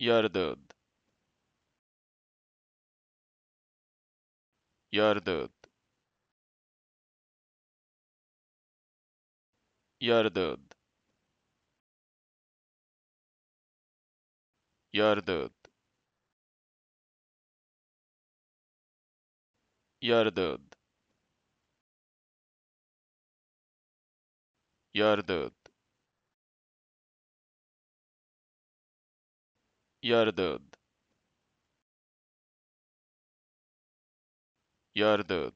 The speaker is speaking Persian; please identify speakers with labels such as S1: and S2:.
S1: یارداد یارداد یارداد یارداد یارداد یارداد yarded yarded